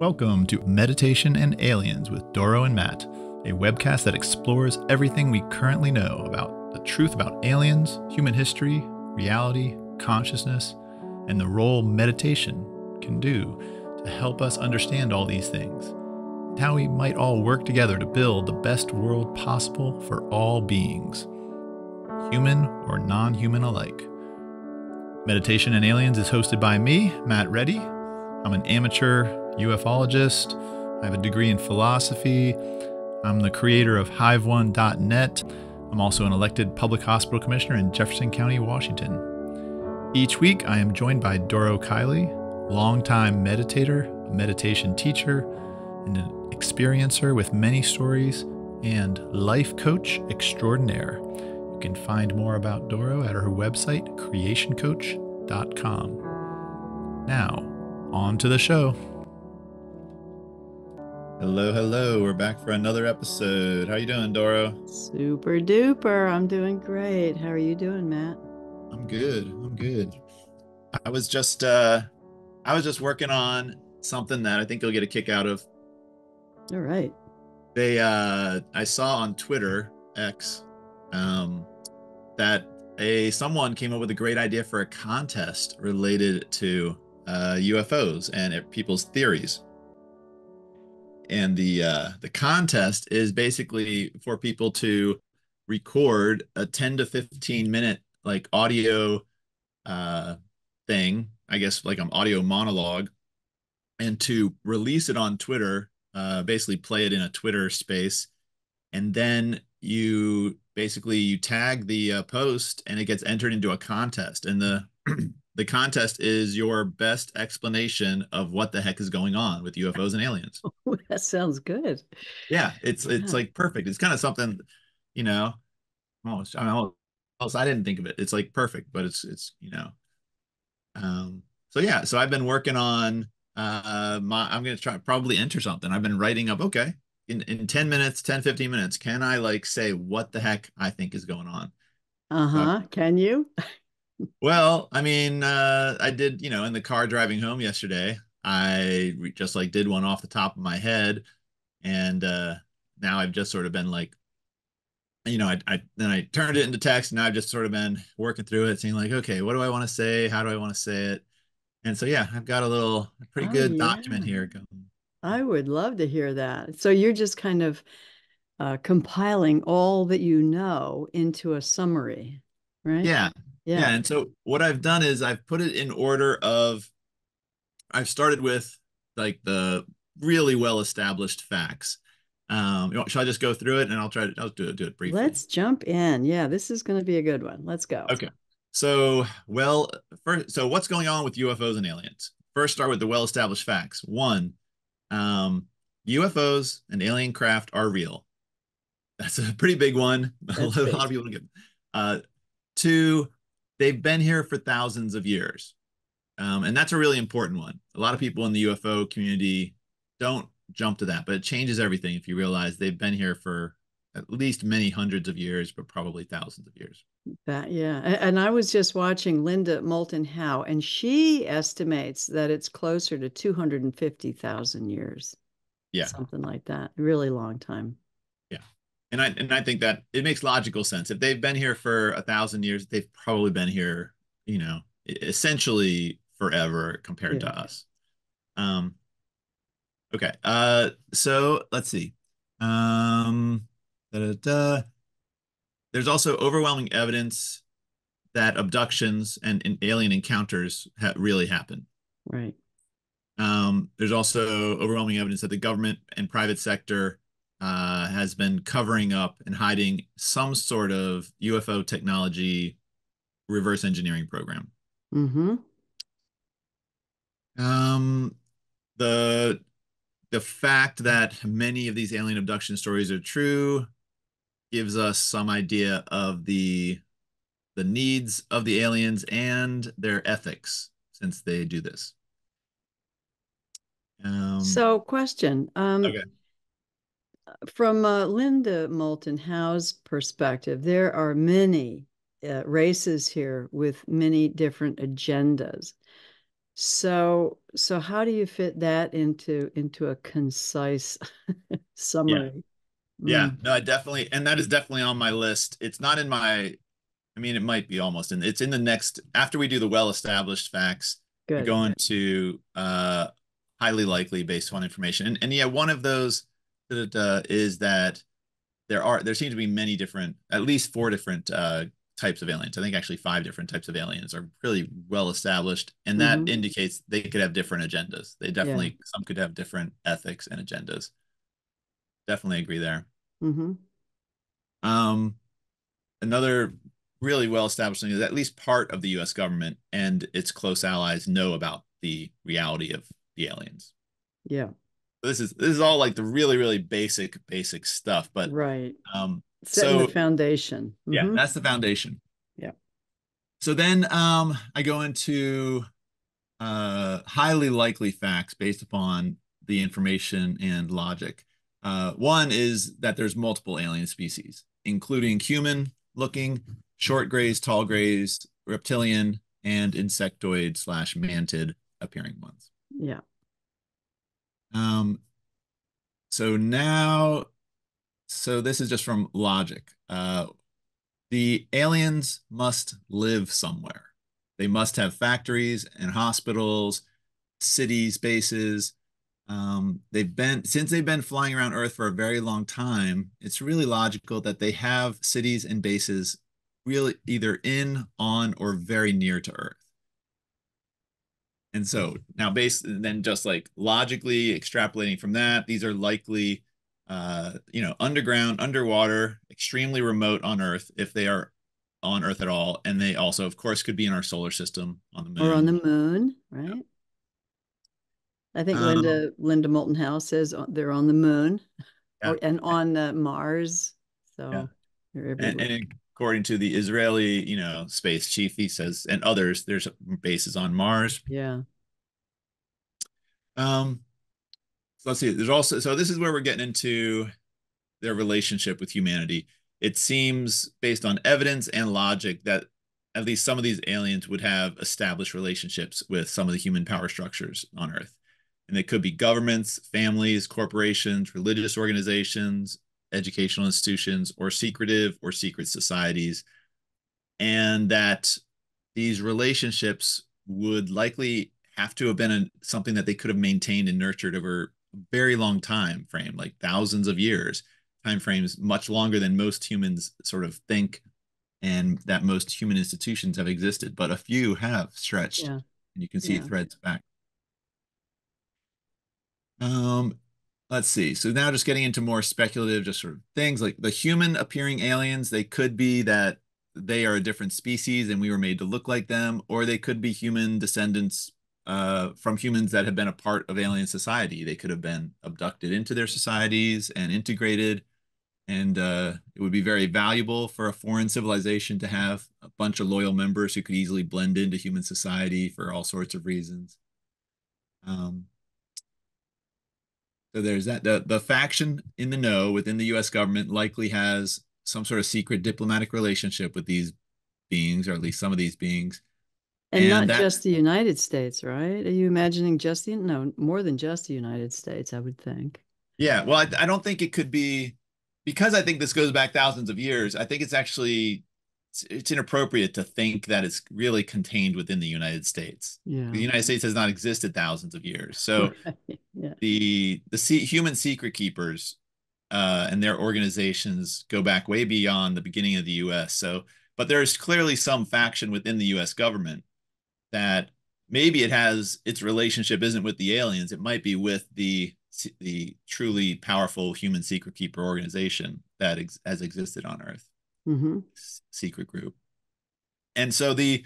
Welcome to Meditation and Aliens with Doro and Matt, a webcast that explores everything we currently know about the truth about aliens, human history, reality, consciousness, and the role meditation can do to help us understand all these things, and how we might all work together to build the best world possible for all beings, human or non human alike. Meditation and Aliens is hosted by me, Matt Ready. I'm an amateur ufologist. I have a degree in philosophy. I'm the creator of Hive1.net. I'm also an elected public hospital commissioner in Jefferson County, Washington. Each week, I am joined by Doro Kiley, longtime meditator, a meditation teacher, and an experiencer with many stories, and life coach extraordinaire. You can find more about Doro at her website, creationcoach.com. Now, on to the show. Hello, hello. We're back for another episode. How you doing, Doro? Super duper. I'm doing great. How are you doing, Matt? I'm good. I'm good. I was just uh I was just working on something that I think you'll get a kick out of. All right. They uh I saw on Twitter X um that a someone came up with a great idea for a contest related to uh UFOs and people's theories and the uh, the contest is basically for people to record a 10 to 15 minute like audio uh, thing i guess like an audio monologue and to release it on twitter uh, basically play it in a twitter space. And then you basically you tag the uh, post and it gets entered into a contest. And the the contest is your best explanation of what the heck is going on with UFOs and aliens. Oh, that sounds good. Yeah, it's yeah. it's like perfect. It's kind of something, you know, almost I mean, almost I didn't think of it. It's like perfect, but it's it's you know, um. So yeah, so I've been working on uh my I'm gonna try probably enter something. I've been writing up. Okay, in in 10 minutes, 10 15 minutes, can I like say what the heck I think is going on? Uh-huh. Uh, can you? Well, I mean, uh, I did, you know, in the car driving home yesterday, I just like did one off the top of my head. And uh, now I've just sort of been like, you know, I, I then I turned it into text. And I've just sort of been working through it, seeing like, okay, what do I want to say? How do I want to say it? And so, yeah, I've got a little a pretty oh, good yeah. document here going. I would love to hear that. So you're just kind of uh, compiling all that you know into a summary, right? Yeah, yeah. yeah. And so what I've done is I've put it in order of I've started with like the really well established facts. Um, shall I just go through it and I'll try to I'll do it do it briefly. Let's jump in. Yeah, this is going to be a good one. Let's go. Okay. So, well, first, so what's going on with UFOs and aliens? First, start with the well established facts. One, um, UFOs and alien craft are real. That's a pretty big one. a lot of people get. Uh, two, they've been here for thousands of years. Um, and that's a really important one. A lot of people in the UFO community don't jump to that, but it changes everything if you realize they've been here for at least many hundreds of years, but probably thousands of years. That yeah, and I was just watching Linda Moulton Howe, and she estimates that it's closer to two hundred and fifty thousand years. Yeah, something like that. Really long time and I and I think that it makes logical sense. If they've been here for a thousand years, they've probably been here, you know, essentially forever compared yeah. to us. Um. Okay. Uh. So let's see. Um. Da, da, da. There's also overwhelming evidence that abductions and, and alien encounters ha- really happen. Right. Um, there's also overwhelming evidence that the government and private sector uh, has been covering up and hiding some sort of UFO technology reverse engineering program. Mm-hmm. Um, the the fact that many of these alien abduction stories are true gives us some idea of the the needs of the aliens and their ethics since they do this. Um, so, question. Um, okay from uh, Linda Moulton Howe's perspective, there are many uh, races here with many different agendas. So so how do you fit that into into a concise summary? Yeah, Mm, no, I definitely, and that is definitely on my list. It's not in my, I mean, it might be almost, and it's in the next, after we do the well-established facts, good. go into uh highly likely based on information. And and yeah, one of those uh, is that there are there seem to be many different, at least four different uh types of aliens. I think actually five different types of aliens are really well established, and that hmm indicates they could have different agendas. They Yeah. definitely some could have different ethics and agendas. Definitely agree there. hmm Um, another really well established thing is at least part of the US government and its close allies know about the reality of the aliens. Yeah. This is this is all like the really, really basic, basic stuff. But Right. um Setting so the foundation. yeah, hmm that's the foundation. Yeah. So then um I go into uh highly likely facts based upon the information and logic. Uh one is that there's multiple alien species, including human looking, short grays, tall grays, reptilian, and insectoid slash mantid appearing ones. Yeah. Um, so now, so this is just from logic. Uh, the aliens must live somewhere. They must have factories and hospitals, cities, bases. Um, they've been since they've been flying around Earth for a very long time. It's really logical that they have cities and bases really either in, on, or very near to Earth. And so now, based then just like logically extrapolating from that, these are likely, uh, you know, underground, underwater, extremely remote on Earth if they are on Earth at all, and they also, of course, could be in our solar system on the moon. Or on the moon, right? I think Um, Linda Linda Moulton Howe says they're on the moon Yeah. or, and on uh, Mars. So Yeah. they're and, everywhere. and according to the Israeli, you know, space chief, he says, and others, there's bases on Mars. yeah. Um, so let's see. There's also so this is where we're getting into their relationship with humanity. It seems based on evidence and logic that at least some of these aliens would have established relationships with some of the human power structures on Earth. And they could be governments, families, corporations, religious organizations, educational institutions, or secretive or secret societies. And that these relationships would likely have to have been a, something that they could have maintained and nurtured over a very long time frame, like thousands of years, time frames much longer than most humans sort of think and that most human institutions have existed, but a few have stretched. Yeah. And you can see Yeah. threads back. Um, let's see. So now just getting into more speculative, just sort of things like the human appearing aliens, they could be that they are a different species and we were made to look like them, or they could be human descendants uh, from humans that have been a part of alien society. They could have been abducted into their societies and integrated. And uh, it would be very valuable for a foreign civilization to have a bunch of loyal members who could easily blend into human society for all sorts of reasons. Um, so there's that. The, the faction in the know within the US government likely has some sort of secret diplomatic relationship with these beings, or at least some of these beings. And, And not that- just the United States, right? Are you imagining just the no more than just the United States? I would think. Yeah, well, I, I don't think it could be because I think this goes back thousands of years. I think it's actually it's, it's inappropriate to think that it's really contained within the United States. Yeah. The United States has not existed thousands of years. So yeah. the the se- human secret keepers uh, and their organizations go back way beyond the beginning of the U.S. So, but there's clearly some faction within the U.S. government that maybe it has its relationship isn't with the aliens; it might be with the the truly powerful human secret keeper organization that ex- has existed on Earth, hmm secret group. And so the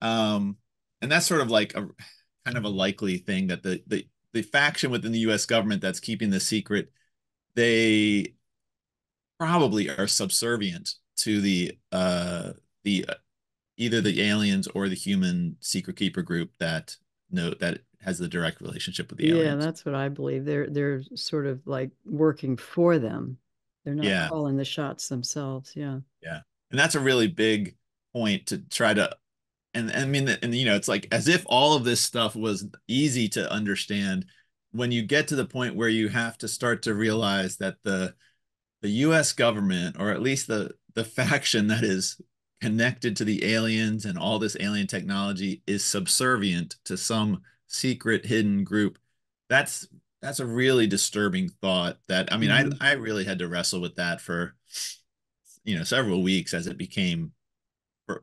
um, and that's sort of like a kind of a likely thing that the the the faction within the U.S. government that's keeping the secret, they probably are subservient to the uh the either the aliens or the human secret keeper group that know that has the direct relationship with the Yeah, aliens. Yeah, that's what I believe. They're they're sort of like working for them. They're not Yeah. calling the shots themselves. Yeah. Yeah. And that's a really big point to try to and, and I mean, and you know, it's like as if all of this stuff was easy to understand. When you get to the point where you have to start to realize that the the U.S. government, or at least the the faction that is connected to the aliens and all this alien technology, is subservient to some secret hidden group. That's that's a really disturbing thought. That I mean, mm-hmm. I I really had to wrestle with that for you know several weeks as it became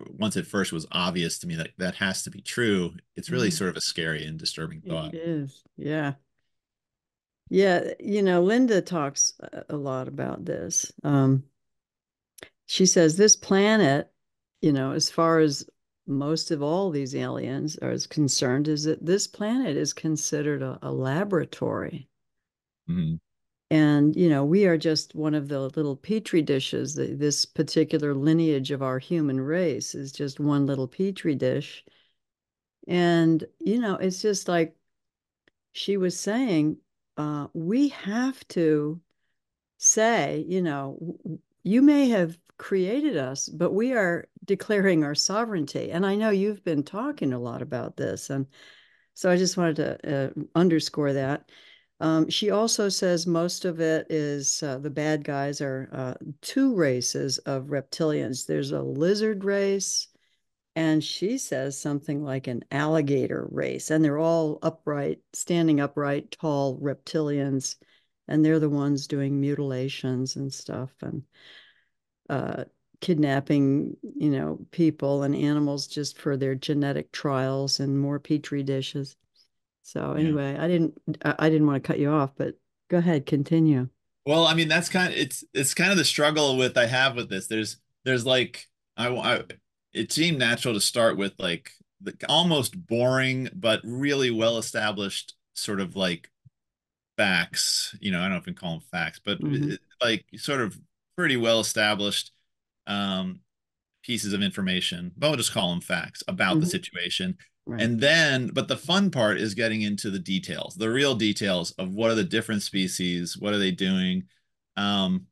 once it first was obvious to me that that has to be true it's really mm. sort of a scary and disturbing thought it is yeah yeah you know linda talks a lot about this um she says this planet you know as far as most of all these aliens are as concerned is that this planet is considered a, a laboratory. Mm-hmm. And you know we are just one of the little petri dishes this particular lineage of our human race is just one little petri dish. And you know it's just like she was saying uh, we have to say you know you may have created us but we are declaring our sovereignty. And i know you've been talking a lot about this and so i just wanted to uh, underscore that. Um, she also says most of it is uh, the bad guys are uh, two races of reptilians. There's a lizard race, and she says something like an alligator race, and they're all upright, standing upright, tall reptilians, and they're the ones doing mutilations and stuff and uh, kidnapping, you know, people and animals just for their genetic trials and more petri dishes. So anyway, yeah. I didn't I didn't want to cut you off, but go ahead, continue. Well, I mean, that's kind of it's it's kind of the struggle with I have with this. There's there's like I, I it seemed natural to start with like the almost boring but really well established sort of like facts. You know, I don't know if we call them facts, but mm-hmm. like sort of pretty well established um, pieces of information. But we'll just call them facts about mm-hmm. the situation. Right. And then, but the fun part is getting into the details, the real details of what are the different species, what are they doing, um,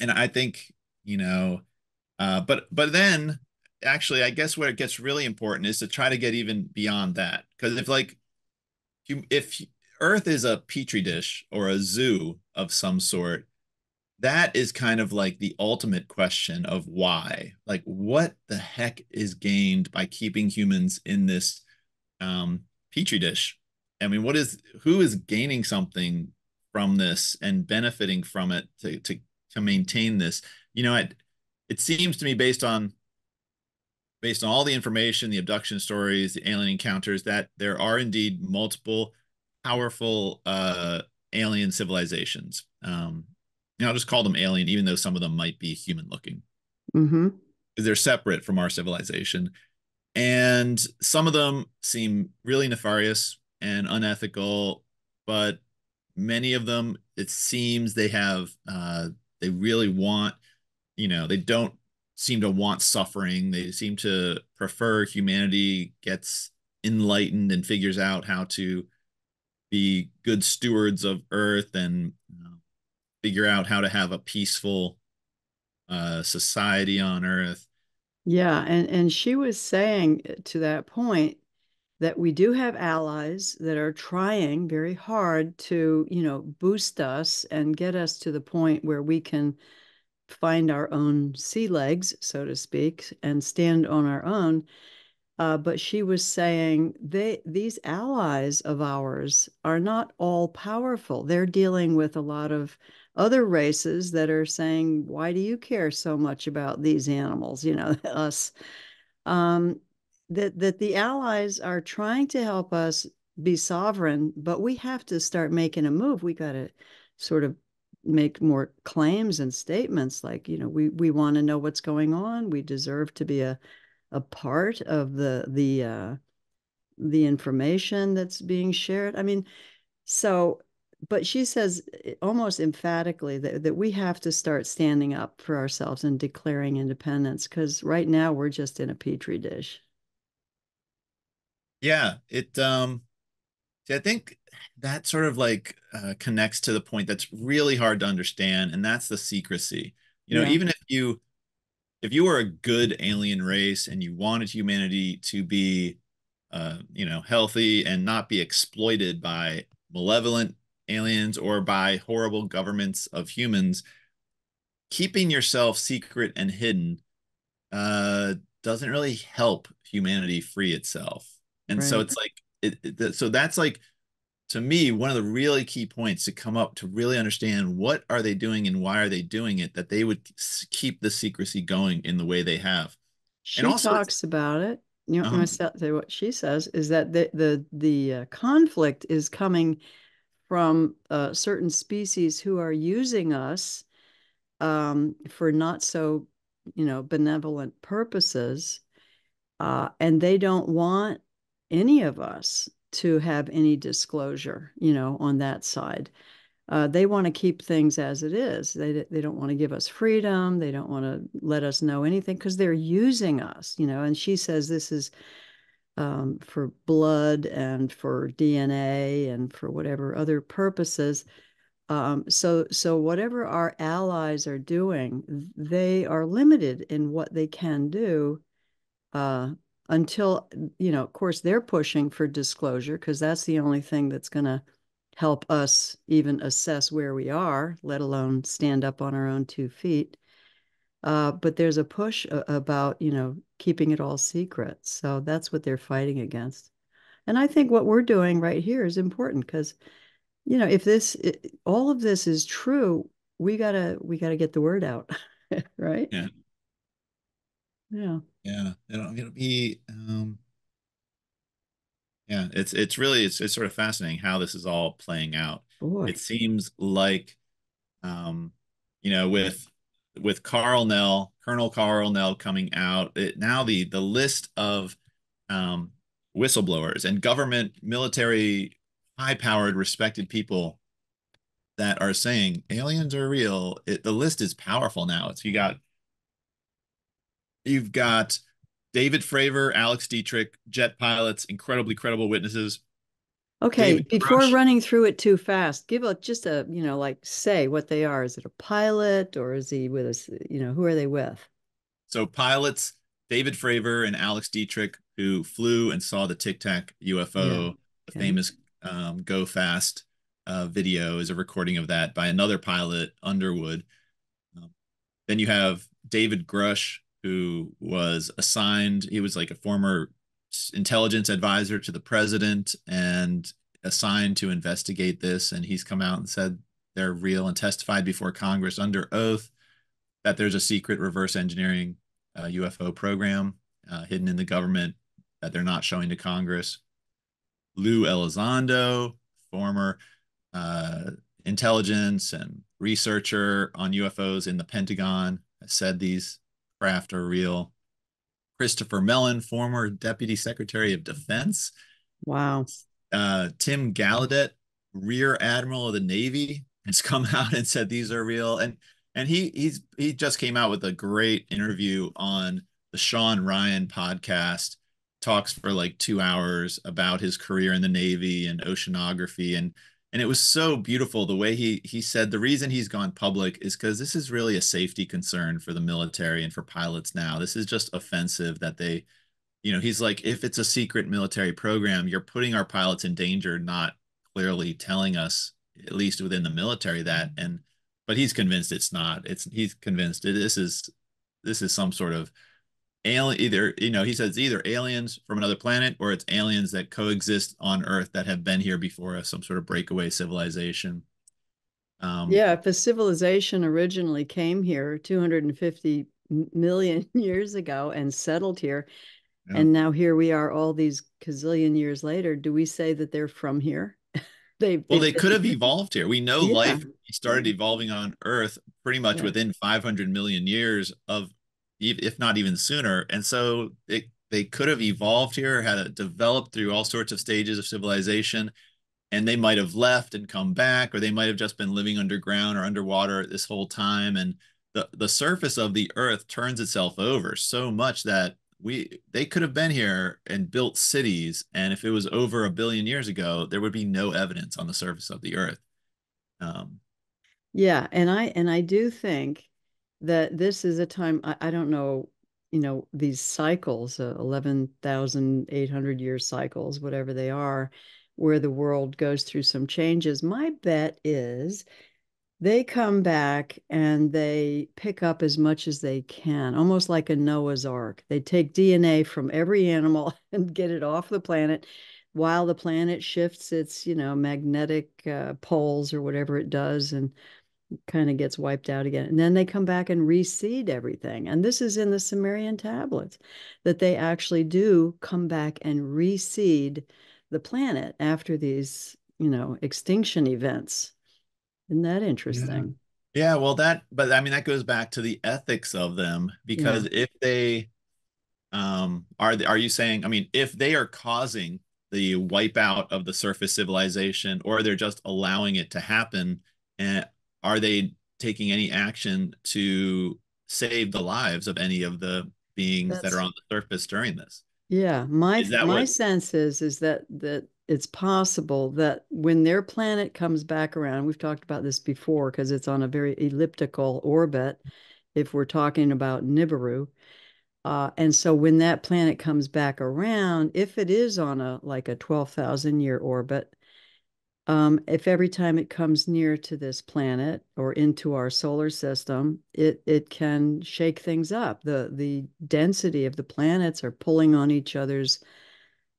and I think you know, uh, but but then actually, I guess where it gets really important is to try to get even beyond that, because if like, you if Earth is a petri dish or a zoo of some sort, that is kind of like the ultimate question of why. Like what the heck is gained by keeping humans in this um petri dish? I mean what is who is gaining something from this and benefiting from it to to to maintain this? You know it it seems to me based on based on all the information the abduction stories the alien encounters that there are indeed multiple powerful uh alien civilizations um you know, I'll just call them alien, even though some of them might be human looking. Mm-hmm. They're separate from our civilization. And some of them seem really nefarious and unethical, but many of them, it seems they have, uh, they really want, you know, they don't seem to want suffering. They seem to prefer humanity gets enlightened and figures out how to be good stewards of Earth and figure out how to have a peaceful uh, society on Earth. Yeah, and and she was saying to that point that we do have allies that are trying very hard to, you know, boost us and get us to the point where we can find our own sea legs, so to speak, and stand on our own. Uh, but she was saying they these allies of ours are not all powerful. They're dealing with a lot of other races that are saying, "Why do you care so much about these animals?" You know, us. Um, that that the allies are trying to help us be sovereign, but we have to start making a move. We got to sort of make more claims and statements like, you know, we we want to know what's going on. We deserve to be a a part of the the uh, the information that's being shared. I mean, so but she says eh, almost emphatically that, that we have to start standing up for ourselves and declaring independence because right now we're just in a petri dish. Yeah, it um I think that sort of like uh, connects to the point that's really hard to understand and that's the secrecy. You know, yeah. even if you if you were a good alien race and you wanted humanity to be uh, you know healthy and not be exploited by malevolent aliens or by horrible governments of humans keeping yourself secret and hidden uh, doesn't really help humanity free itself and right. so it's like it, it, so that's like to me one of the really key points to come up to really understand what are they doing and why are they doing it that they would keep the secrecy going in the way they have she and also, talks about it you know uh-huh. what she says is that the the the uh, conflict is coming from uh, certain species who are using us um, for not so you know benevolent purposes uh, and they don't want any of us to have any disclosure, you know, on that side. Uh, they want to keep things as it is. They they don't want to give us freedom. They don't want to let us know anything because they're using us, you know. And she says this is um, for blood and for DNA and for whatever other purposes. Um, so so whatever our allies are doing, they are limited in what they can do uh, until you know of course they're pushing for disclosure because that's the only thing that's going to help us even assess where we are let alone stand up on our own two feet. Uh, but there's a push about you know keeping it all secret so that's what they're fighting against. And i think what we're doing right here is important because you know if this all of this is true we gotta we gotta get the word out right? Yeah. Yeah yeah, it'll, it'll be um yeah, it's it's really it's it's sort of fascinating how this is all playing out. Boy. It seems like um you know with with Karl Nell, Colonel Karl Nell coming out, it, now the the list of um whistleblowers and government military high-powered respected people that are saying aliens are real it, the list is powerful now it's you got You've got David Fravor, Alex Dietrich, jet pilots, incredibly credible witnesses. Okay, David before Grusch. running through it too fast, give a just a you know like say what they are. Is it a pilot or is he with us? You know, who are they with? So pilots, David Fravor and Alex Dietrich, who flew and saw the Tic Tac UFO, yeah. the okay. famous um, Go Fast uh, video is a recording of that by another pilot, Underwood. Um, then you have David Grusch, who was assigned, he was like a former intelligence advisor to the president and assigned to investigate this. And he's come out and said they're real and testified before Congress under oath that there's a secret reverse engineering uh, UFO program uh, hidden in the government that they're not showing to Congress. Lou Elizondo, former uh, intelligence and researcher on UFOs in the Pentagon, said these craft are real. Christopher Mellon, former Deputy Secretary of Defense. Wow. Uh, Tim Gallaudet, Rear Admiral of the Navy, has come out and said these are real. And and he he's he just came out with a great interview on the Sean Ryan podcast. Talks for like two hours about his career in the Navy and oceanography and and it was so beautiful the way he he said the reason he's gone public is because this is really a safety concern for the military and for pilots now. This is just offensive that they you know he's like if it's a secret military program you're putting our pilots in danger not clearly telling us at least within the military that. Mm-hmm. And but he's convinced it's not. It's he's convinced this is this is some sort of alien either you know he says either aliens from another planet or it's aliens that coexist on earth that have been here before us some sort of breakaway civilization um, yeah if a civilization originally came here 250 million years ago and settled here yeah. and now here we are all these gazillion years later do we say that they're from here they well they could have evolved here we know yeah. life started evolving on earth pretty much yeah. within 500 million years of if not even sooner. And so it, they could have evolved here, had it developed through all sorts of stages of civilization, and they might have left and come back, or they might have just been living underground or underwater this whole time. And the, the surface of the earth turns itself over so much that we they could have been here and built cities and if it was over a billion years ago there would be no evidence on the surface of the earth um, yeah and i and i do think that this is a time I, I don't know you know these cycles uh, 11,800 year cycles whatever they are where the world goes through some changes. My bet is they come back and they pick up as much as they can almost like a Noah's ark. They take DNA from every animal and get it off the planet. While the planet shifts its you know magnetic uh, poles or whatever it does and kind of gets wiped out again. And then they come back and reseed everything. And this is in the Sumerian tablets that they actually do come back and reseed the planet after these, you know, extinction events. Isn't that interesting? Yeah. yeah well, that, but I mean, that goes back to the ethics of them because yeah. if they, um, are, are you saying, I mean, if they are causing the wipeout of the surface civilization or they're just allowing it to happen and are they taking any action to save the lives of any of the beings That's, that are on the surface during this? Yeah, my my what, sense is is that that it's possible that when their planet comes back around, we've talked about this before because it's on a very elliptical orbit. If we're talking about Nibiru, uh, and so when that planet comes back around, if it is on a like a twelve thousand year orbit, um, if every time it comes near to this planet or into our solar system, it it can shake things up. The the density of the planets are pulling on each other's,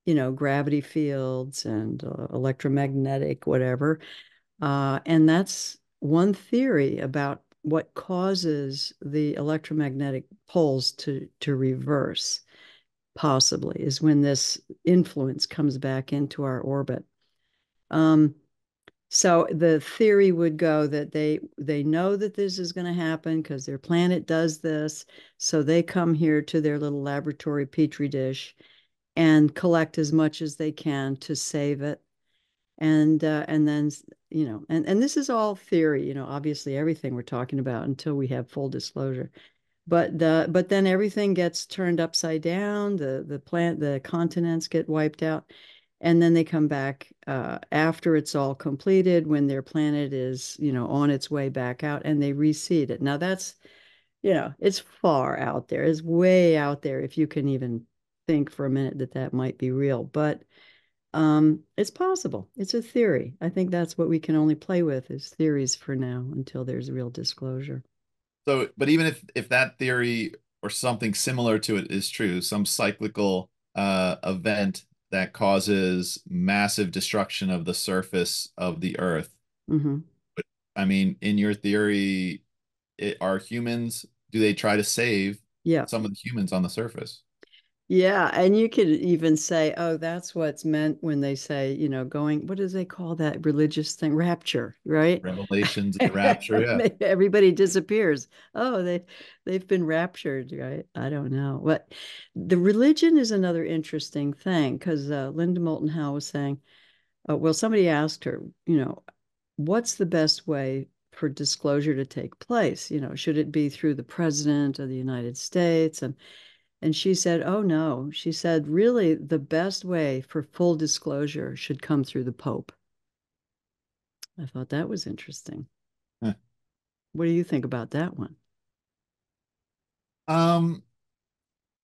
you know, gravity fields and uh, electromagnetic whatever, uh, and that's one theory about what causes the electromagnetic poles to to reverse. Possibly is when this influence comes back into our orbit. Um, so the theory would go that they they know that this is going to happen because their planet does this. So they come here to their little laboratory petri dish and collect as much as they can to save it. And uh, and then you know, and and this is all theory. You know, obviously everything we're talking about until we have full disclosure. But the but then everything gets turned upside down. The the plant the continents get wiped out and then they come back uh, after it's all completed when their planet is you know on its way back out and they reseed it. Now that's you know it's far out there. It's way out there if you can even think for a minute that that might be real. But um, it's possible. It's a theory. I think that's what we can only play with is theories for now until there's real disclosure. So but even if if that theory or something similar to it is true some cyclical uh, event that causes massive destruction of the surface of the earth. Mm-hmm. But, I mean, in your theory, it, are humans, do they try to save yeah. some of the humans on the surface? Yeah, and you could even say, oh, that's what's meant when they say, you know, going, what do they call that religious thing? Rapture, right? Revelations, and rapture, yeah. Everybody disappears. Oh, they they've been raptured, right? I don't know. But the religion is another interesting thing because uh, Linda Moulton Howe was saying, uh, well, somebody asked her, you know, what's the best way for disclosure to take place? You know, should it be through the president of the United States? And and she said, Oh, no. She said, Really, the best way for full disclosure should come through the Pope. I thought that was interesting. Huh. What do you think about that one? Um,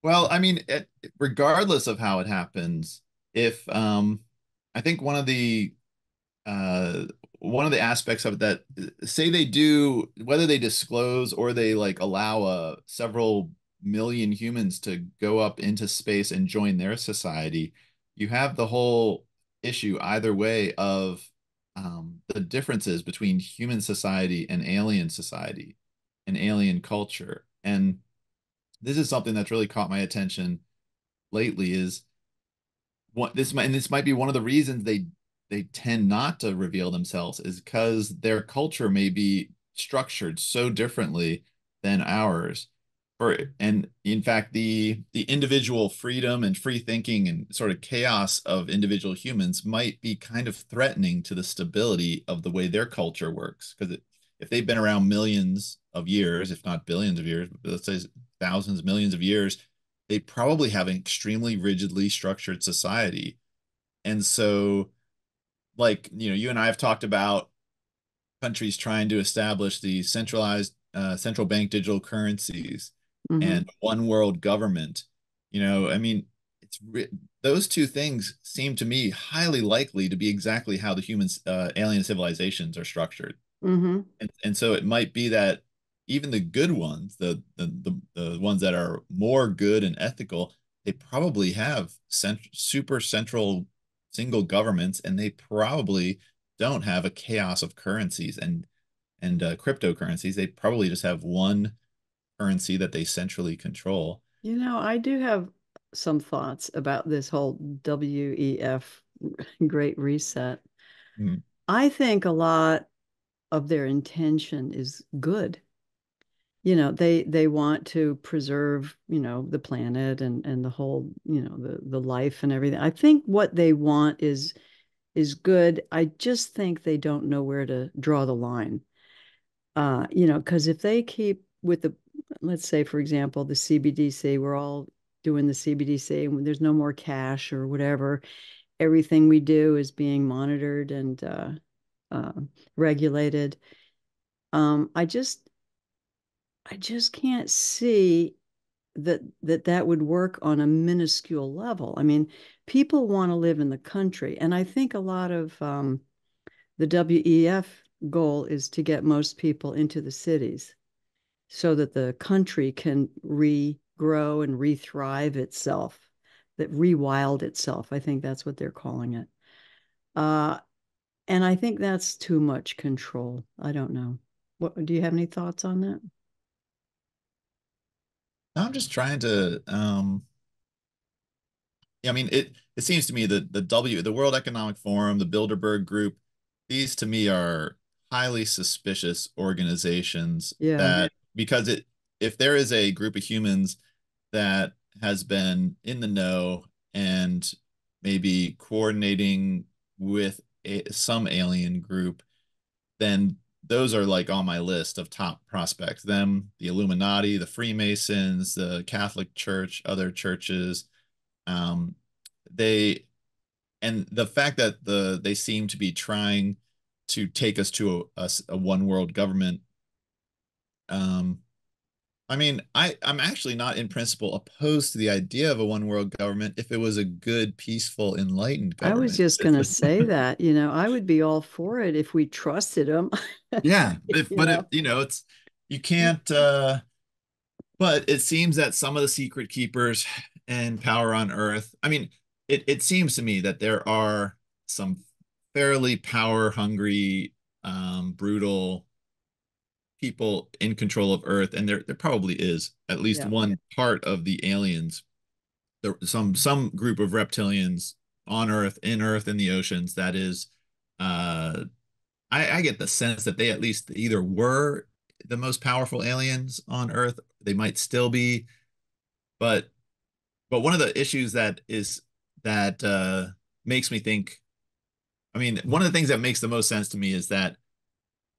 well, I mean, it, regardless of how it happens, if um, I think one of the uh, one of the aspects of it that say they do whether they disclose or they like allow a uh, several million humans to go up into space and join their society, you have the whole issue either way of um, the differences between human society and alien society and alien culture. And this is something that's really caught my attention lately is what this might and this might be one of the reasons they they tend not to reveal themselves is because their culture may be structured so differently than ours and in fact the the individual freedom and free thinking and sort of chaos of individual humans might be kind of threatening to the stability of the way their culture works. Because if they've been around millions of years if not billions of years let's say thousands millions of years they probably have an extremely rigidly structured society. And so like you know you and i have talked about countries trying to establish the centralized uh, central bank digital currencies mm-hmm. and one world government. You know, I mean, it's those two things seem to me highly likely to be exactly how the human uh, alien civilizations are structured. Mm-hmm. And, and so it might be that even the good ones, the, the the the ones that are more good and ethical, they probably have cent- super central single governments, and they probably don't have a chaos of currencies and and uh, cryptocurrencies. They probably just have one currency that they centrally control. You know, I do have some thoughts about this whole WEF Great Reset. Mm-hmm. I think a lot of their intention is good. You know, they they want to preserve, you know, the planet and and the whole, you know, the the life and everything. I think what they want is is good. I just think they don't know where to draw the line. Uh, you know, because if they keep with the let's say, for example, the CBDC, we're all doing the CBDC and there's no more cash or whatever. Everything we do is being monitored and uh, uh, regulated. Um, I just, I just can't see that that that would work on a minuscule level. I mean, people want to live in the country, and I think a lot of um, the WEF goal is to get most people into the cities so that the country can regrow and rethrive itself, that rewild itself. I think that's what they're calling it. Uh, and I think that's too much control. I don't know. What do you have any thoughts on that? I'm just trying to um yeah, I mean it it seems to me that the W the World Economic Forum, the Bilderberg group, these to me are highly suspicious organizations yeah. that because it if there is a group of humans that has been in the know and maybe coordinating with a, some alien group then those are like on my list of top prospects. Them the illuminati the freemasons the catholic church other churches um they and the fact that the they seem to be trying to take us to a, a, a one world government um, I mean, I, I'm actually not in principle opposed to the idea of a one world government if it was a good, peaceful, enlightened government. I was just going to say that, you know, I would be all for it if we trusted them. yeah. If, but, it, you know, it's, you can't, uh, but it seems that some of the secret keepers and power on earth, I mean, it, it seems to me that there are some fairly power hungry, um, brutal people in control of Earth, and there there probably is at least yeah. one part of the aliens, there some some group of reptilians on Earth, in Earth, in the oceans that is, uh, I, I get the sense that they at least either were the most powerful aliens on Earth, they might still be, but but one of the issues that is that uh, makes me think I mean, one of the things that makes the most sense to me is that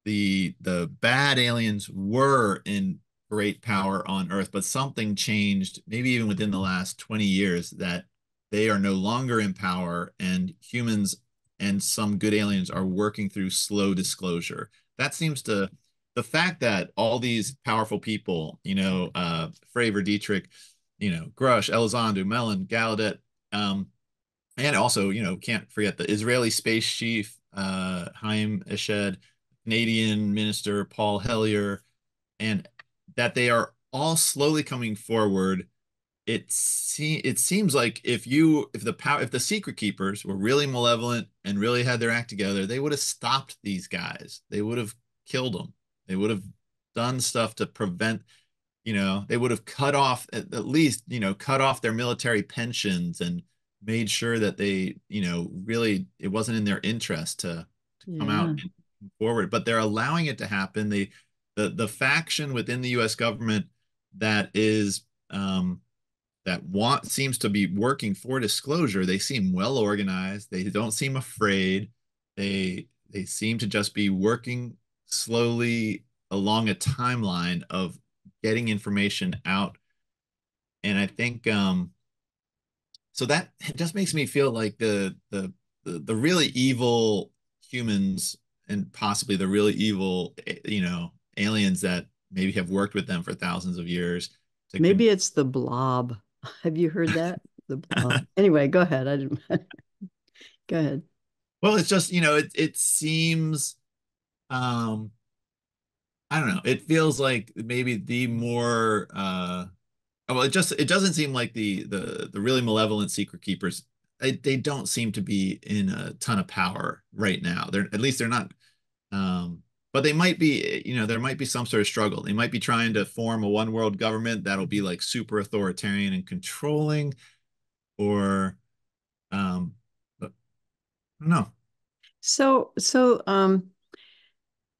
the the bad aliens were in great power on Earth, but something changed, maybe even within the last 20 years, that they are no longer in power and humans and some good aliens are working through slow disclosure. That seems to the fact that all these powerful people, you know, uh Fravor Dietrich, you know, Grusch Elizondo, Mellon, Gallaudet, um, and also, you know, can't forget the Israeli space chief, uh, Haim Eshed, Canadian minister Paul Hellyer, and that they are all slowly coming forward. It se- it seems like if you if the power if the secret keepers were really malevolent and really had their act together, they would have stopped these guys. They would have killed them. They would have done stuff to prevent you know they would have cut off at, at least you know cut off their military pensions and made sure that they you know really it wasn't in their interest to, to yeah. come out and forward, but they're allowing it to happen. The the the faction within the U.S. government that is um, that want seems to be working for disclosure. They seem well organized. They don't seem afraid. They they seem to just be working slowly along a timeline of getting information out. And I think um, so that just makes me feel like the the the, the really evil humans and possibly the really evil, eh, you know, aliens that maybe have worked with them for thousands of years. Maybe it's the blob. Have you heard that? the blob. anyway, go ahead. I didn't. go ahead. Well, it's just you know it it seems, um, I don't know. It feels like maybe the more uh, well, it just it doesn't seem like the the the really malevolent secret keepers. They, they don't seem to be in a ton of power right now. They're at least they're not um, but they might be you know there might be some sort of struggle. They might be trying to form a one world government that'll be like super authoritarian and controlling or um know. So so um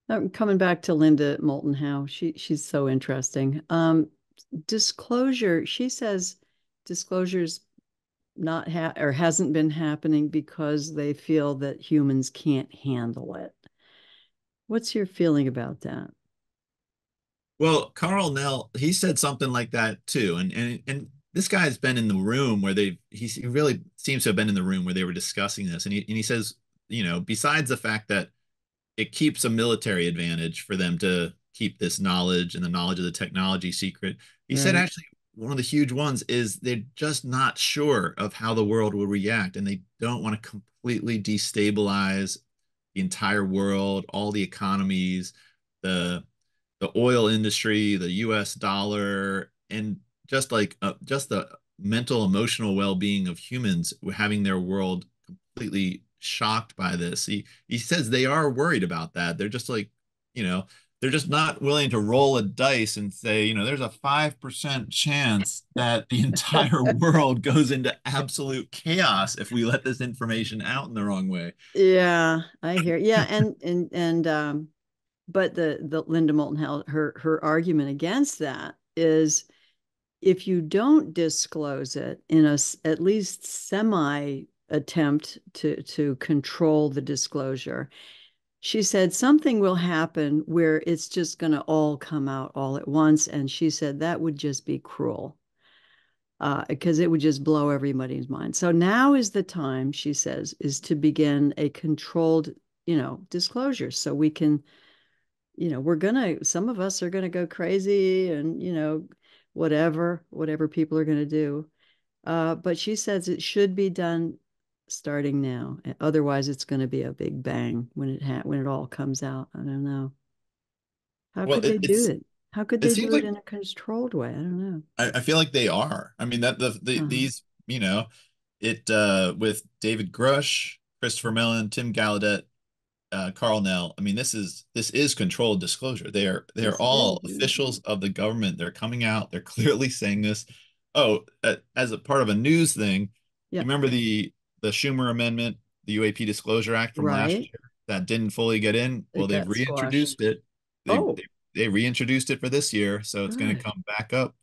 I'm coming back to Linda Moulton Howe she she's so interesting. Um disclosure she says disclosures not ha- or hasn't been happening because they feel that humans can't handle it What's your feeling about that? Well, Karl Nell, he said something like that too. And and and this guy's been in the room where they he really seems to have been in the room where they were discussing this. And he and he says, you know, besides the fact that it keeps a military advantage for them to keep this knowledge and the knowledge of the technology secret. He right. said actually one of the huge ones is they're just not sure of how the world will react and they don't want to completely destabilize the entire world, all the economies, the the oil industry, the U.S. dollar, and just like uh, just the mental emotional well-being of humans having their world completely shocked by this. He he says they are worried about that. They're just like, you know, they're just not willing to roll a dice and say, you know, there's a 5% chance that the entire world goes into absolute chaos if we let this information out in the wrong way. Yeah, I hear. Yeah, and and and um but the the Linda Moulton her her argument against that is if you don't disclose it in a at least semi attempt to to control the disclosure she said something will happen where it's just going to all come out all at once. And she said that would just be cruel because uh, it would just blow everybody's mind. So now is the time she says is to begin a controlled you know disclosure so we can you know we're gonna some of us are gonna go crazy and you know whatever whatever people are gonna do. Uh, but she says it should be done starting now. Otherwise, it's going to be a big bang when it ha- when it all comes out. I don't know. How well, could they do it? How could they it do like, it in a controlled way? I don't know. I, I feel like they are. I mean, that the, the uh-huh. these you know, it uh with David Grusch, Christopher Mellon, Tim Gallaudet, uh, Karl Nell. I mean, this is this is controlled disclosure. They are they are all officials of the government. They're coming out. They're clearly saying this. Oh, uh, as a part of a news thing. Yeah. remember the the Schumer Amendment, the UAP Disclosure Act from right. last year that didn't fully get in. Well, they've reintroduced squashed. it. They, oh. They, they, reintroduced it for this year, so it's going to come back up.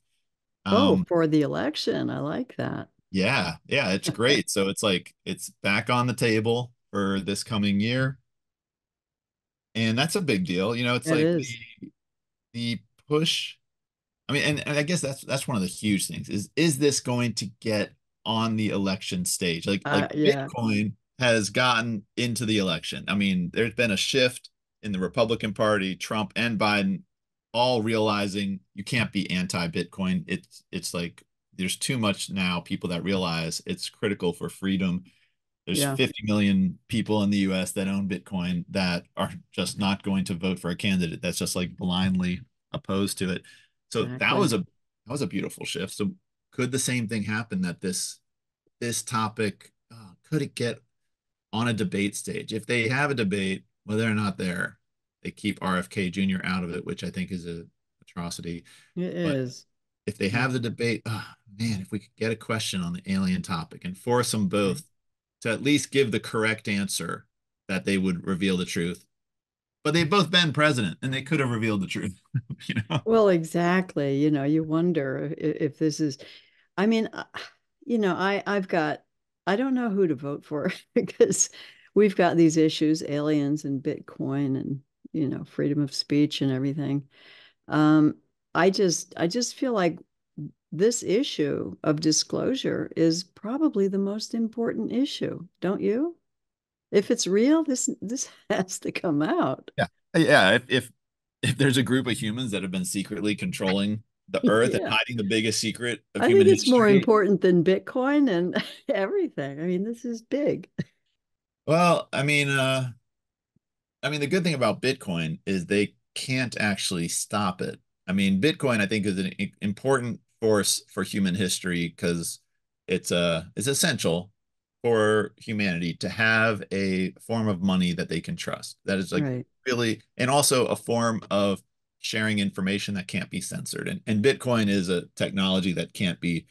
Oh, um, oh, for the election. I like that. Yeah, yeah, it's great. so it's like it's back on the table for this coming year. And that's a big deal. You know, it's it like the, the push. I mean, and, and I guess that's that's one of the huge things is is this going to get on the election stage. Like, uh, like yeah. Bitcoin has gotten into the election. I mean, there's been a shift in the Republican Party, Trump and Biden all realizing you can't be anti-Bitcoin. It's it's like there's too much now people that realize it's critical for freedom. There's yeah. 50 million people in the US that own Bitcoin that are just not going to vote for a candidate that's just like blindly opposed to it. So exactly. that was a that was a beautiful shift. So could the same thing happen that this this topic uh, could it get on a debate stage? If they have a debate whether or not they're they keep rfk jr out of it which i think is a atrocity. It but is. if they have the debate oh, man if we could get a question on the alien topic and force them both to at least give the correct answer that they would reveal the truth but they've both been president and they could have revealed the truth you know? Well exactly you know you wonder if, if this is i mean uh, you know i i've got i don't know who to vote for because we've got these issues aliens and bitcoin and you know freedom of speech and everything. Um i just i just feel like this issue of disclosure is probably the most important issue don't you if it's real, this this has to come out. Yeah, yeah. If if if there's a group of humans that have been secretly controlling the earth and hiding the biggest secret of I human think it's more important than Bitcoin and everything. I mean, this is big. Well, I mean, uh, I mean, the good thing about Bitcoin is they can't actually stop it. I mean, Bitcoin, I think, is an important force for human history because it's uh it's essential for humanity to have a form of money that they can trust. That is like Right. really, and also a form of sharing information that can't be censored. And and Bitcoin is a technology that can't be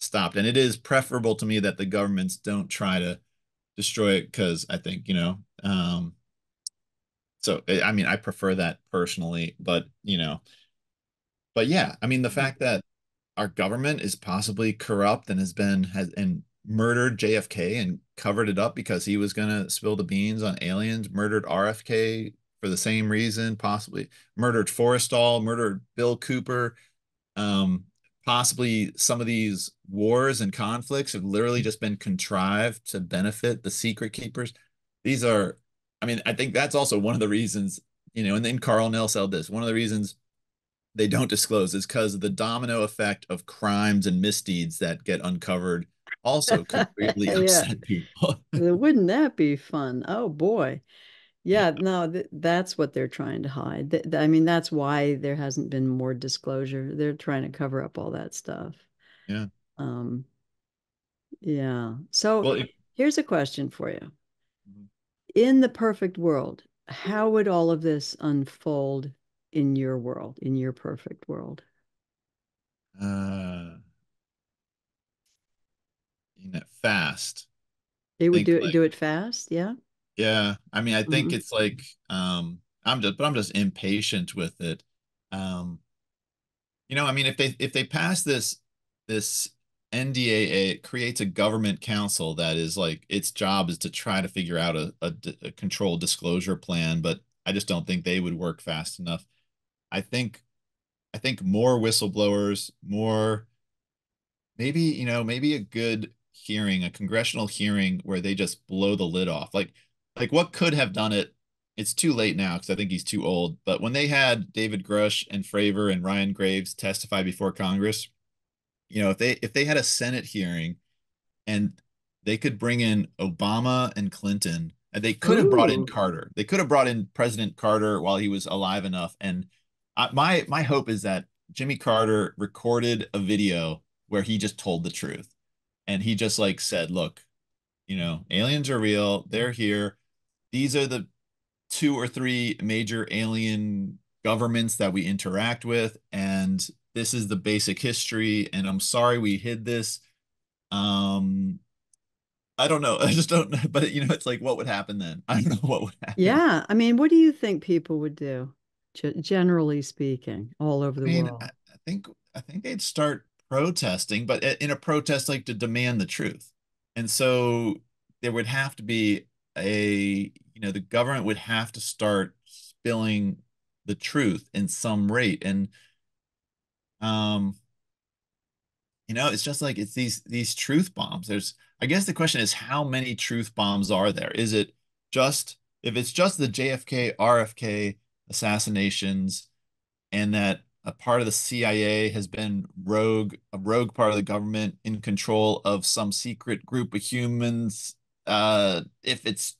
stopped. And it is preferable to me that the governments don't try to destroy it because I think, you know, um, so I I mean, I prefer that personally, but you know, but yeah, I mean, the fact that our government is possibly corrupt and has been has and murdered JFK and covered it up because he was gonna spill the beans on aliens, murdered RFK for the same reason, possibly murdered Forrestal, murdered Bill Cooper. Um, possibly some of these wars and conflicts have literally just been contrived to benefit the secret keepers. These are, I mean, I think that's also one of the reasons, you know, and then Karl Nell said this, one of the reasons they don't disclose is because of the domino effect of crimes and misdeeds that get uncovered also could really Yeah. upset people. Wouldn't that be fun? Oh boy. Yeah, no, th that's what they're trying to hide. Th I mean, that's why there hasn't been more disclosure. They're trying to cover up all that stuff. Yeah. Um, yeah. So Well, here's a question for you. In the perfect world, how would all of this unfold in your world, in your perfect world? uh, you know, fast. They would do it like- do it fast, yeah? Yeah, I mean, I think Mhm. it's like um I'm just but I'm just impatient with it. Um you know, I mean if they if they pass this this NDAA it creates a government council that is like its job is to try to figure out a a control disclosure plan, but I just don't think they would work fast enough. I think I think more whistleblowers, more maybe, you know, maybe a good hearing, a congressional hearing where they just blow the lid off. Like like what could have done it? It's too late now because I think he's too old. But when they had David Grusch and Fravor and Ryan Graves testify before Congress, you know, if they if they had a Senate hearing and they could bring in Obama and Clinton, and they could have brought in Carter. They could have brought in President Carter while he was alive enough. And I, my my hope is that Jimmy Carter recorded a video where he just told the truth, and he just like said, "Look, you know, aliens are real. They're here. These are the two or three major alien governments that we interact with, and this is the basic history. And I'm sorry we hid this. Um, I don't know. I just don't know. But you know, it's like, what would happen then? I don't know what would happen. Yeah, I mean, what do you think people would do, generally speaking, all over I the mean, world? I, I think I think they'd start protesting, but in a protest like to demand the truth. And so there would have to be a, you know, the government would have to start spilling the truth in some rate. And um, you know, it's just like it's these these truth bombs. There's I guess the question is how many truth bombs are there? Is it just if it's just the JFK, RFK assassinations and that a part of the CIA has been rogue, a rogue part of the government in control of some secret group of humans. Uh, if it's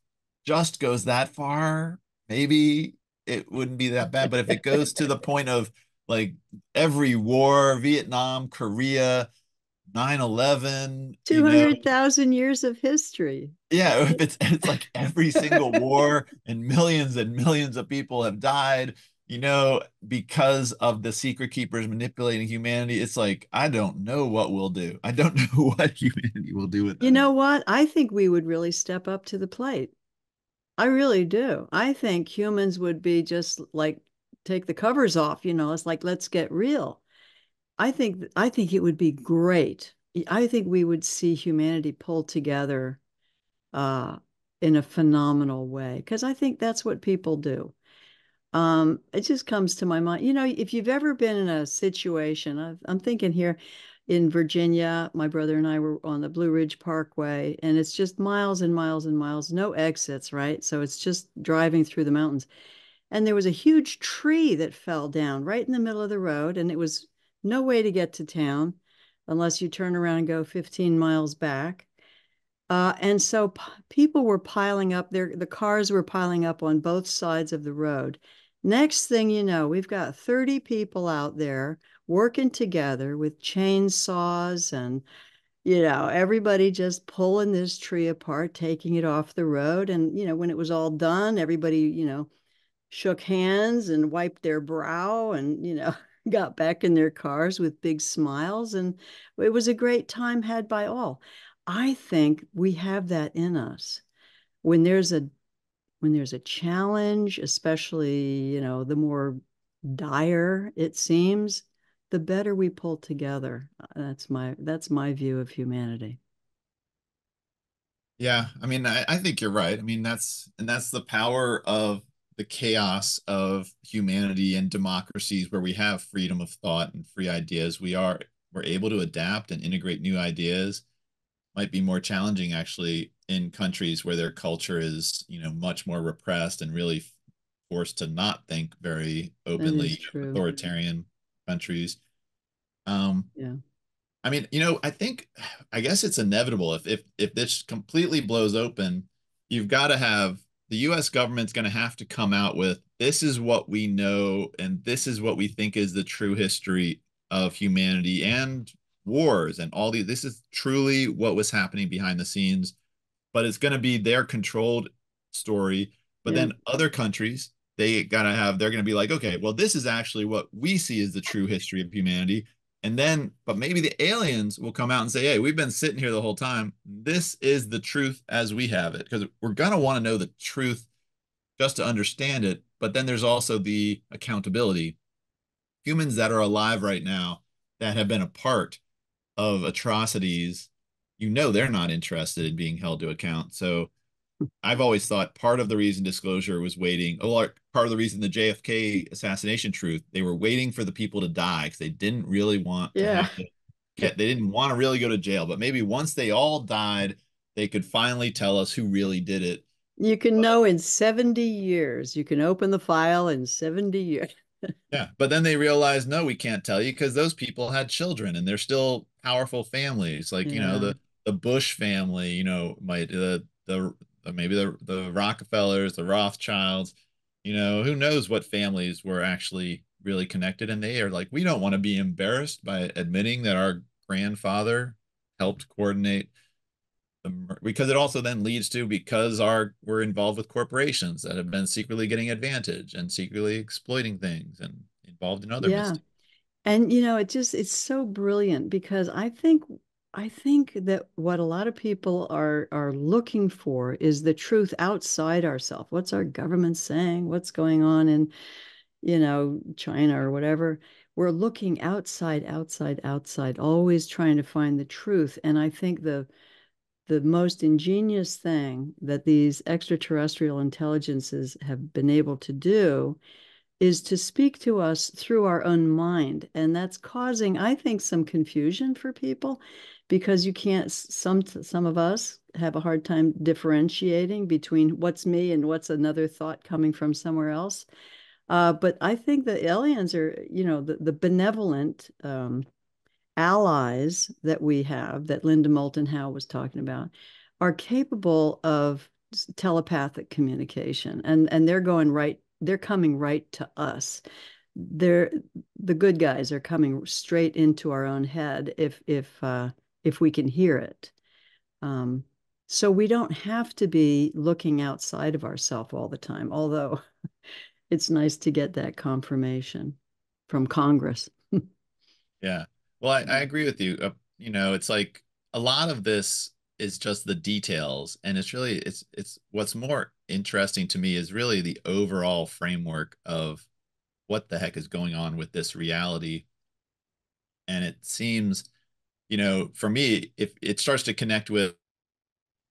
just goes that far, maybe it wouldn't be that bad. But if it goes to the point of like every war, Vietnam, Korea, 9/11, you know, 200,000 years of history. yeah, if it's it's like every single war and millions and millions of people have died, you know, because of the secret keepers manipulating humanity. It's like I don't know what we'll do. I don't know what humanity will do with that. You know what? I think we would really step up to the plate. I really do. I think humans would be just like take the covers off, you know, it's like let's get real. I think I think it would be great. I think we would see humanity pulled together uh in a phenomenal way because I think that's what people do. Um, it just comes to my mind. You know, if you've ever been in a situation, I've, I'm thinking here in Virginia, my brother and I were on the Blue Ridge Parkway, and it's just miles and miles and miles, no exits, right? So it's just driving through the mountains. and there was a huge tree that fell down right in the middle of the road, and it was no way to get to town unless you turn around and go 15 miles back. Uh, and so people were piling up there. The cars were piling up on both sides of the road. Next thing you know, we've got 30 people out there working together with chainsaws and, you know, everybody just pulling this tree apart, taking it off the road. And, you know, when it was all done, everybody, you know, shook hands and wiped their brow and, you know, got back in their cars with big smiles. And it was a great time had by all. I think we have that in us. When there's a when there's a challenge, especially, you know, the more dire it seems, the better we pull together. That's my that's my view of humanity. Yeah, I mean, I, I think you're right. I mean, that's and that's the power of the chaos of humanity and democracies where we have freedom of thought and free ideas. We are we're able to adapt and integrate new ideas. Might be more challenging actually in countries where their culture is, you know, much more repressed and really forced to not think very openly. Authoritarian countries. Um, yeah. I mean, you know, I think, I guess it's inevitable if if if this completely blows open, you've got to have the U.S. government's going to have to come out with this is what we know and this is what we think is the true history of humanity and wars and all these. This is truly what was happening behind the scenes, but it's going to be their controlled story. But yeah. then other countries, they got to have, they're going to be like, okay, well, this is actually what we see as the true history of humanity. And then, but maybe the aliens will come out and say, hey, we've been sitting here the whole time. This is the truth as we have it. Because we're going to want to know the truth just to understand it. But then there's also the accountability. Humans that are alive right now that have been a part of atrocities, you know, they're not interested in being held to account. So I've always thought part of the reason disclosure was waiting, oh, a part of the reason the JFK assassination truth, they were waiting for the people to die because they didn't really want yeah. to get, they didn't want to really go to jail. But maybe once they all died, they could finally tell us who really did it. You can but, know in 70 years. You can open the file in 70 years. Yeah. But then they realized, no, we can't tell you because those people had children and they're still powerful families. Like, yeah. you know, the the Bush family, you know, might the the uh, maybe the the Rockefellers, the Rothschilds, you know, who knows what families were actually really connected and they are like we don't want to be embarrassed by admitting that our grandfather helped coordinate the because it also then leads to because our we're involved with corporations that have been secretly getting advantage and secretly exploiting things and involved in other yeah. Mistakes. And you know, it just it's so brilliant because I think I think that what a lot of people are are looking for is the truth outside ourselves. What's our government saying? What's going on in, you know, China or whatever? We're looking outside, outside, outside, always trying to find the truth. And I think the the most ingenious thing that these extraterrestrial intelligences have been able to do is to speak to us through our own mind. And that's causing, I think, some confusion for people because you can't some some of us have a hard time differentiating between what's me and what's another thought coming from somewhere else uh, but i think the aliens are you know the, the benevolent um, allies that we have that linda moulton howe was talking about are capable of telepathic communication and and they're going right they're coming right to us they're the good guys are coming straight into our own head if if uh, if we can hear it. Um, so we don't have to be looking outside of ourselves all the time, although it's nice to get that confirmation from Congress. yeah. Well, I, I agree with you. Uh, you know, it's like a lot of this is just the details and it's really it's it's what's more interesting to me is really the overall framework of what the heck is going on with this reality and it seems you know, for me, if it starts to connect with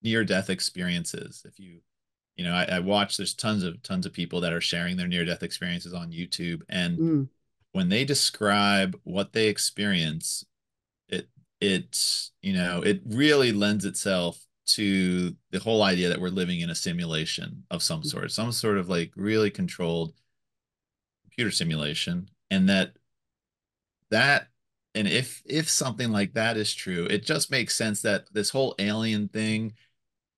near death experiences, if you, you know, I, I, watch there's tons of tons of people that are sharing their near death experiences on YouTube, and mm. When they describe what they experience, it it you know it really lends itself to the whole idea that we're living in a simulation of some mm. sort, some sort of like really controlled computer simulation and that that and if if something like that is true it just makes sense that this whole alien thing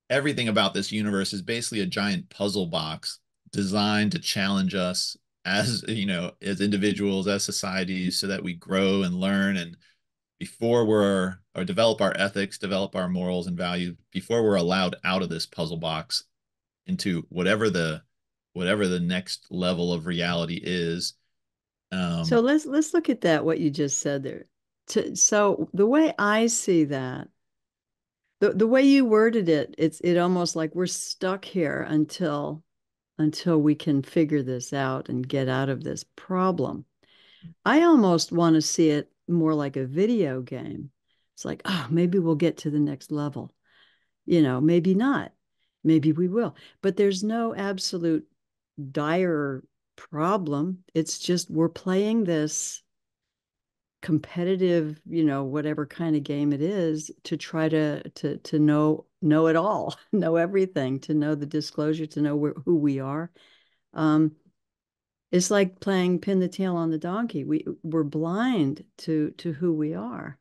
everything about this universe is basically a giant puzzle box designed to challenge us as you know as individuals as societies so that we grow and learn. And before we're or develop our ethics develop our morals and values before we're allowed out of this puzzle box into whatever the whatever the next level of reality is um, so let's let's look at that what you just said there. To, so the way i see that the, the way you worded it it's it almost like we're stuck here until until we can figure this out and get out of this problem. Mm. I almost want to see it more like a video game. It's like oh maybe we'll get to the next level. You know maybe not. Maybe we will. But there's no absolute dire problem. It's just we're playing this competitive you know whatever kind of game it is to try to to to know know it all know everything to know the disclosure to know where, who we are um it's like playing pin the tail on the donkey we we're blind to to who we are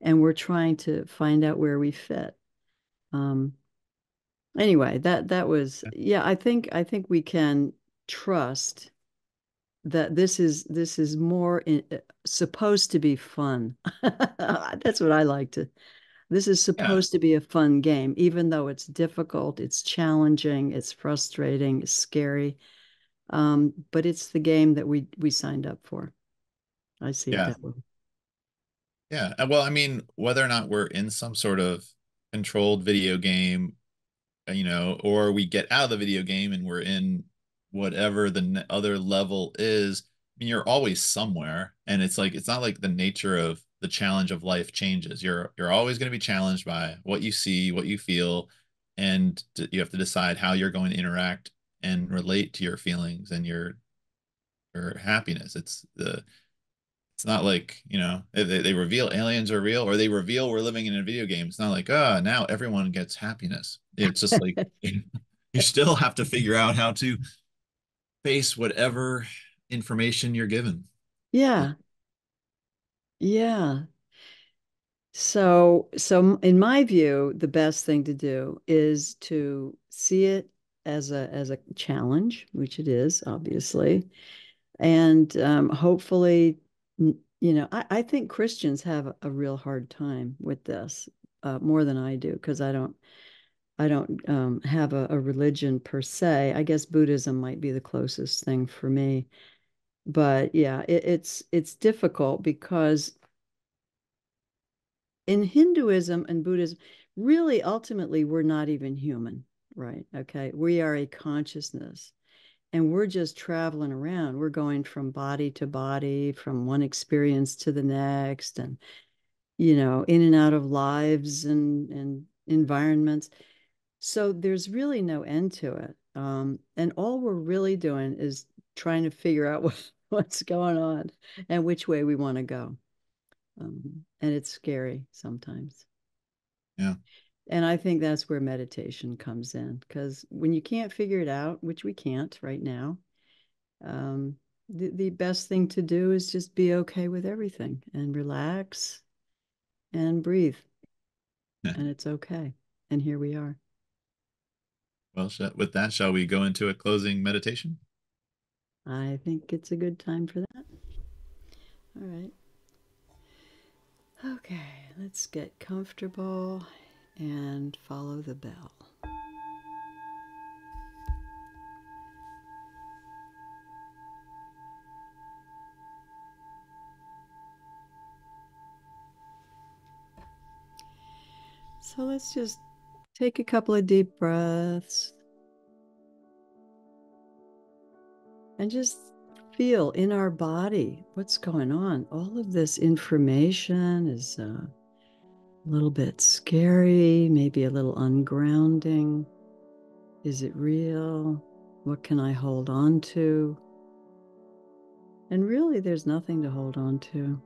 and we're trying to find out where we fit um anyway that that was yeah i think i think we can trust that this is this is more in, uh, supposed to be fun. That's what I like to. This is supposed yeah. to be a fun game, even though it's difficult, it's challenging, it's frustrating, it's scary. Um, but it's the game that we we signed up for. I see yeah. that way. Yeah. Well, I mean, whether or not we're in some sort of controlled video game, uh, you know, or we get out of the video game and we're in whatever the other level is I mean, you're always somewhere and it's like it's not like the nature of the challenge of life changes you're you're always going to be challenged by what you see what you feel and you have to decide how you're going to interact and relate to your feelings and your your happiness it's the it's not like you know they, they reveal aliens are real or they reveal we're living in a video game it's not like ah oh, now everyone gets happiness it's just like you still have to figure out how to face whatever information you're given. Yeah. Yeah. So, so in my view, the best thing to do is to see it as a as a challenge, which it is, obviously, and um, hopefully, you know, I, I think Christians have a, real hard time with this uh, more than I do because I don't I don't um, have a, a, religion per se. I guess Buddhism might be the closest thing for me. But yeah, it, it's it's difficult because in Hinduism and Buddhism, really ultimately we're not even human, right? Okay, we are a consciousness, and we're just traveling around. We're going from body to body, from one experience to the next, and you know, in and out of lives and and environments so there's really no end to it. Um, and all we're really doing is trying to figure out what, what's going on and which way we want to go. Um, and it's scary sometimes. Yeah. And I think that's where meditation comes in because when you can't figure it out, which we can't right now, um, the, the best thing to do is just be okay with everything and relax and breathe. and it's okay. And here we are. Well, with that, shall we go into a closing meditation? I think it's a good time for that. All right. Okay, let's get comfortable and follow the bell. So let's just Take a couple of deep breaths. And just feel in our body what's going on. All of this information is uh, a little bit scary, maybe a little ungrounding. Is it real? What can I hold on to? And really, there's nothing to hold on to.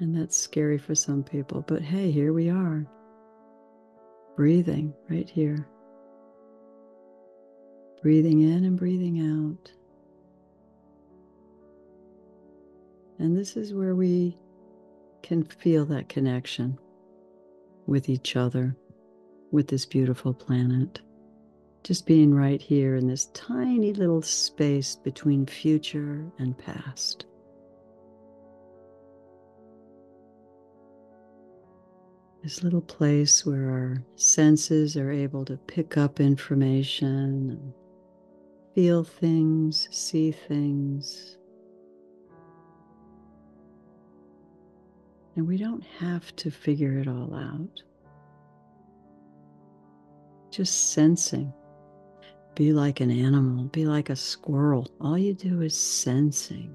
And that's scary for some people. But hey, here we are breathing right here. Breathing in and breathing out. And this is where we can feel that connection with each other, with this beautiful planet. Just being right here in this tiny little space between future and past. This little place where our senses are able to pick up information feel things, see things. And we don't have to figure it all out. Just sensing. Be like an animal, be like a squirrel. All you do is sensing,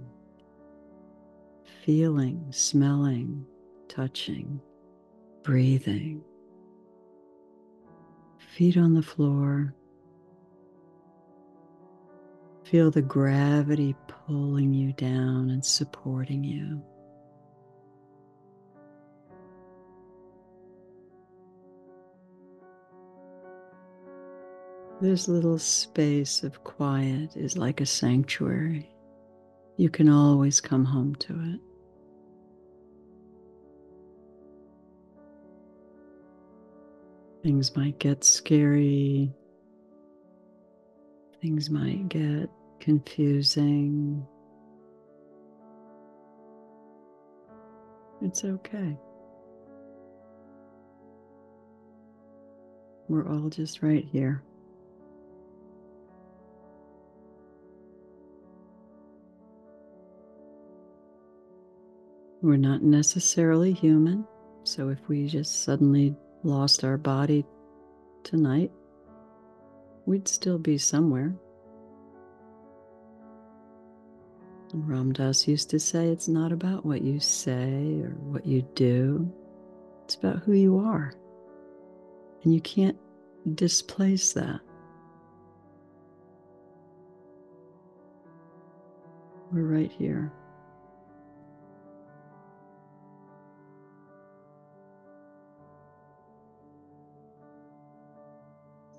feeling, smelling, touching, breathing. Feet on the floor, Feel the gravity pulling you down and supporting you. This little space of quiet is like a sanctuary. You can always come home to it. Things might get scary. Things might get confusing. It's okay. We're all just right here. We're not necessarily human, so if we just suddenly lost our body tonight, we'd still be somewhere. Ram Dass used to say it's not about what you say or what you do, it's about who you are. And you can't displace that. We're right here.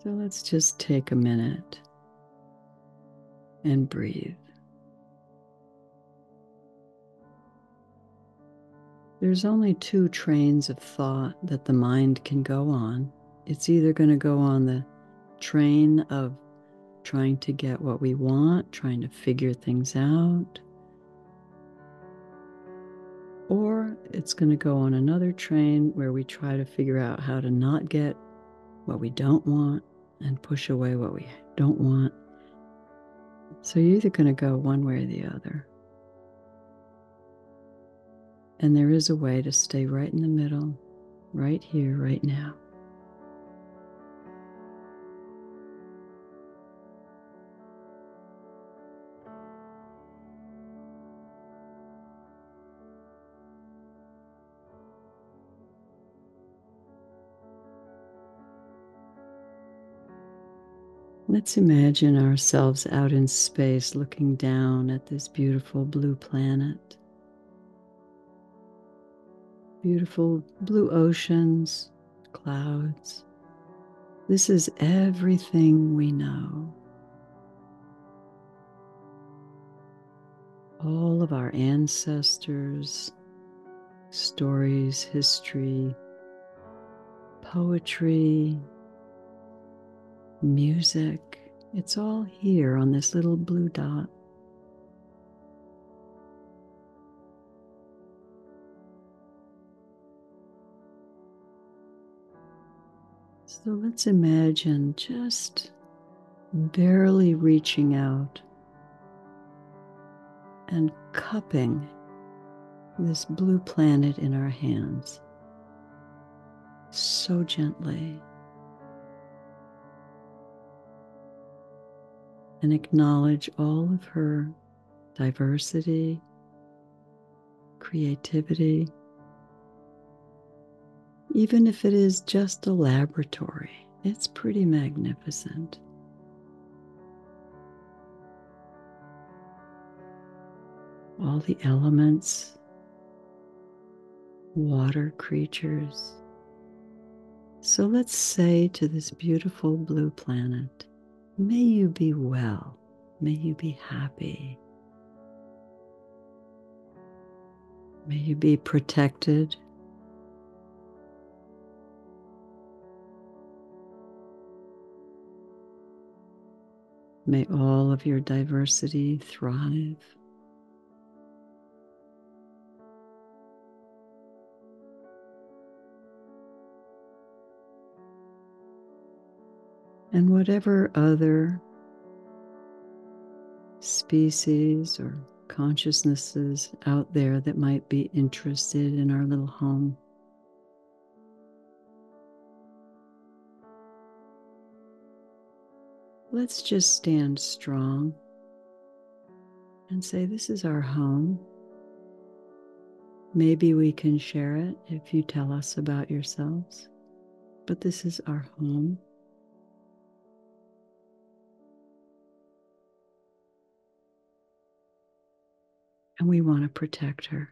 So let's just take a minute and breathe. There's only two trains of thought that the mind can go on. It's either going to go on the train of trying to get what we want, trying to figure things out, or it's going to go on another train where we try to figure out how to not get what we don't want and push away what we don't want. So you're either going to go one way or the other. And there is a way to stay right in the middle, right here, right now. Let's imagine ourselves out in space looking down at this beautiful blue planet beautiful blue oceans, clouds. This is everything we know. All of our ancestors, stories, history, poetry, music, it's all here on this little blue dot. So let's imagine just barely reaching out and cupping this blue planet in our hands so gently. And acknowledge all of her diversity, creativity, even if it is just a laboratory, it's pretty magnificent. All the elements, water creatures. So let's say to this beautiful blue planet, may you be well, may you be happy. May you be protected. May all of your diversity thrive. And whatever other species or consciousnesses out there that might be interested in our little home. Let's just stand strong and say, This is our home. Maybe we can share it if you tell us about yourselves, but this is our home. And we want to protect her.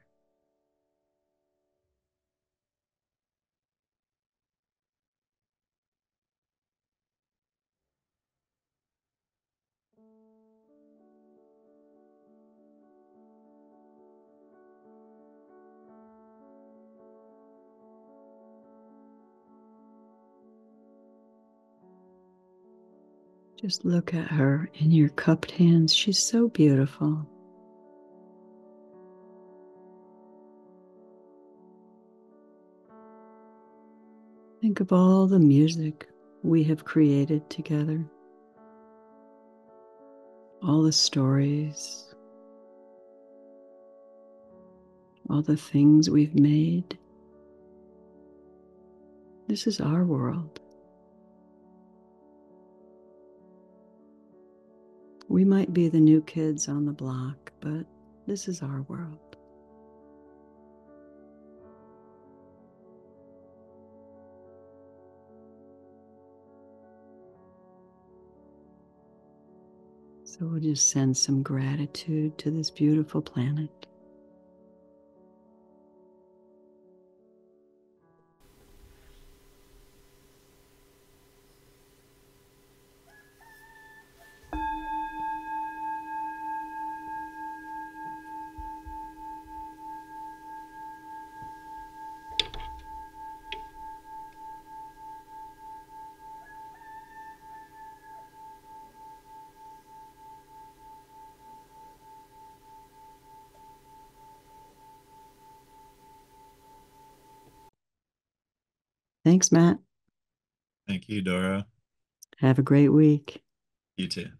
Just look at her in your cupped hands. She's so beautiful. Think of all the music we have created together, all the stories, all the things we've made. This is our world. We might be the new kids on the block, but this is our world. So we'll just send some gratitude to this beautiful planet. Thanks, Matt. Thank you, Doro. Have a great week. You too.